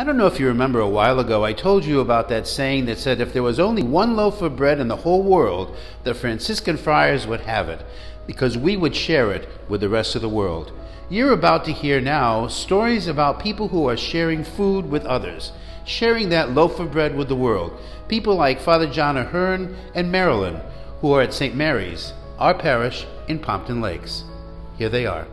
I don't know if you remember a while ago, I told you about that saying that said if there was only one loaf of bread in the whole world, the Franciscan friars would have it, because we would share it with the rest of the world. You're about to hear now stories about people who are sharing food with others, sharing that loaf of bread with the world. People like Father John Ahern and Marilyn, who are at St. Mary's, our parish in Pompton Lakes. Here they are.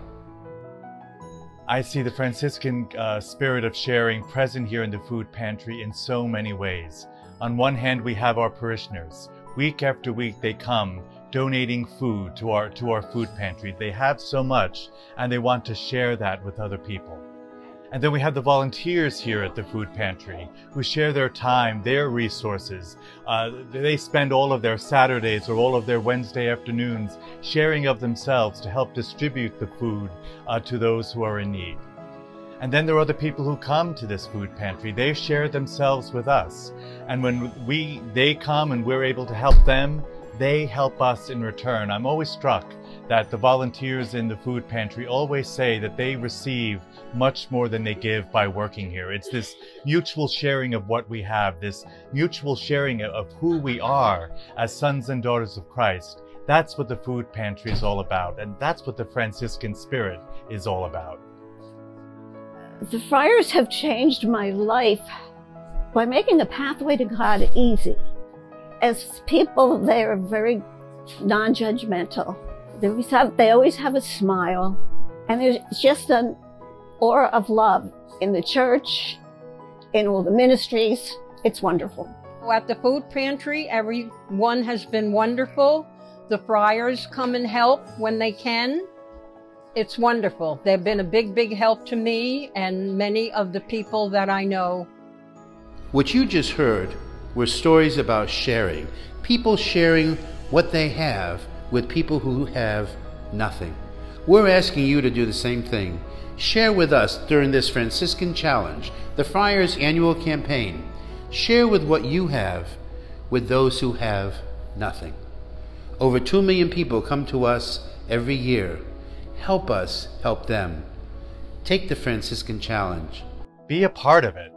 I see the Franciscan uh, spirit of sharing present here in the food pantry in so many ways. On one hand, we have our parishioners. Week after week, they come donating food to our, to our food pantry. They have so much and they want to share that with other people. And then we have the volunteers here at the food pantry who share their time, their resources. Uh, they spend all of their Saturdays or all of their Wednesday afternoons sharing of themselves to help distribute the food uh, to those who are in need. And then there are the people who come to this food pantry. They share themselves with us. And when we, they come and we're able to help them, they help us in return. I'm always struck that the volunteers in the food pantry always say that they receive much more than they give by working here. It's this mutual sharing of what we have, this mutual sharing of who we are as sons and daughters of Christ. That's what the food pantry is all about, and that's what the Franciscan spirit is all about. The friars have changed my life by making the pathway to God easy. As people, they are very non-judgmental. They always have, they always have a smile, and there's just an aura of love in the church, in all the ministries. It's wonderful. At the food pantry, everyone has been wonderful. The friars come and help when they can. It's wonderful. They've been a big, big help to me and many of the people that I know. What you just heard were stories about sharing, people sharing what they have with people who have nothing. We're asking you to do the same thing. Share with us during this Franciscan Challenge, the Friars' annual campaign. Share with what you have with those who have nothing. Over 2 million people come to us every year. Help us help them. Take the Franciscan Challenge. Be a part of it.